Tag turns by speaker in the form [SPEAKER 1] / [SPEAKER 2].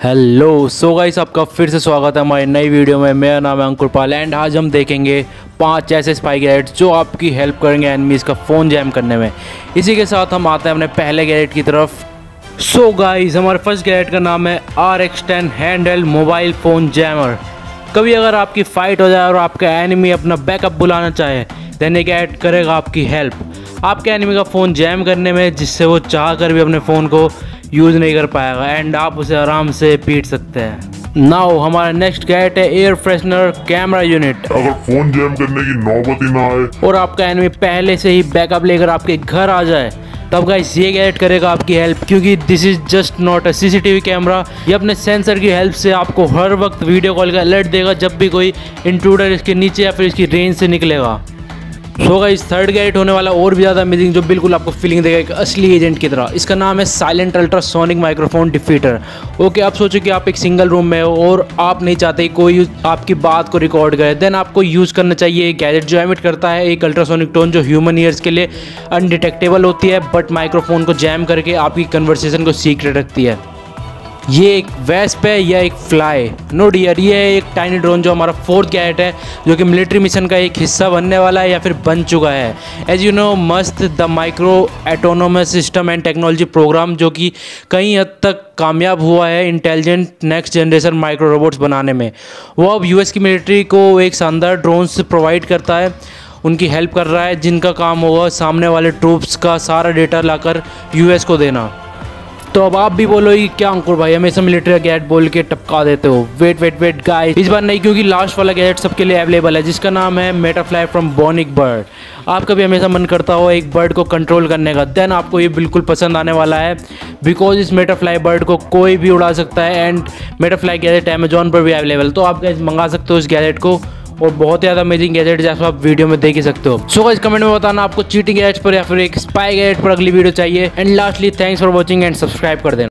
[SPEAKER 1] Hello so guys आपका फिर से स्वागत है हमारी नई वीडियो में। मेरा नाम है अंकुर पाल एंड आज हम देखेंगे पाँच ऐसे स्पाई गैजेट जो आपकी हेल्प करेंगे एनमीज़ का फ़ोन जैम करने में। इसी के साथ हम आते हैं अपने पहले गैजेट की तरफ़। सो गाइस हमारे फ़र्स्ट गैजेट का नाम है R X ten handle mobile phone jammer कभी अगर आपकी फ़ाइट हो जाए और आपका एनिमी अपना बैकअप बुलाना चाहे देन ये गैजेट करेगा आपकी हेल्प आपके एनिमी का फ़ोन जैम करने में, जिससे वो चाह कर भी अपने फ़ोन को यूज़ नहीं कर पाएगा एंड आप उसे आराम से पीट सकते हैं। नाउ हमारा नेक्स्ट गैट है एयर फ्रेशनर कैमरा यूनिट
[SPEAKER 2] अगर फ़ोन जैम करने की नौबत ही ना आए।
[SPEAKER 1] और आपका एनिमी पहले से ही बैकअप लेकर आपके घर आ जाए तब गाइस ये गैजेट करेगा आपकी हेल्प क्योंकि this is just not a CCTV camera ये अपने सेंसर की हेल्प से आपको हर वक्त वीडियो कॉल का अलर्ट देगा जब भी कोई इंट्रूडर इसके नीचे या फिर इसकी रेंज से निकलेगा। सो का इस थर्ड गैट होने वाला और भी ज़्यादा अमेजिंग जो बिल्कुल आपको फीलिंग देगा एक असली एजेंट की तरह। इसका नाम है silent ultrasonic microphone defeater okay आप सोचो कि आप एक सिंगल रूम में हो और आप नहीं चाहते कोई आपकी बात को रिकॉर्ड करे। देन आपको यूज़ करना चाहिए, एक गैजेट जो एमिट करता है, एक अल्ट्रासोनिक टोन जो ह्यूमन ईयर्स के लिए अनडिटेक्टेबल होती है बट माइक्रोफोन को जैम करके आपकी कन्वर्सेशन को सीक्रेट रखती है। ये एक वेस्प है, या एक फ्लाई। नो डियर, ये एक टाइनी ड्रोन जो हमारा फोर्थ गैट है, जो कि मिलिट्री मिशन का एक हिस्सा बनने वाला है या फिर बन चुका है। As you know MAST the micro autonomous system and technology program जो कि कई हद तक कामयाब हुआ है intelligent next generation micro robots बनाने में। वो अब यूएस की मिलिट्री को एक शानदार ड्रोन्स प्रोवाइड करता है, उनकी हेल्प कर रहा है, जिनका काम होगा सामने वाले ट्रूप्स का सारा डेटा लाकर यूएस को देना। तो अब आप भी बोलो ये क्या अंकुर भाई हमेशा मिलिट्री गैट बोल के टपका देते हो? वेट वेट वेट गाइस इस बार नहीं, क्योंकि लास्ट वाला गैजेट सबके लिए अवेलेबल है, जिसका नाम है मेटाफ्लाई फ्रॉम बॉनिक बर्ड आपका भी हमेशा मन करता हो एक बर्ड को कंट्रोल करने का देन आपको ये बिल्कुल पसंद आने वाला है बिकॉज़ इस मेटाफ्लाई बर्ड को कोई भी उड़ा सकता है एंड मेटाफ्लाई गैजेट अमेजोन पर भी अवेलेबल तो आप मंगा सकते हो इस गैजेट को। और बहुत ज़्यादा अमेजिंग गैजेट जैसे आप वीडियो में देख ही सकते हो। सो so, इस कमेंट में बताना आपको चीटिंग गैजेट पर या फिर एक स्पाई गैजेट पर अगली वीडियो चाहिए। And lastly thanks for watching and subscribe कर देना।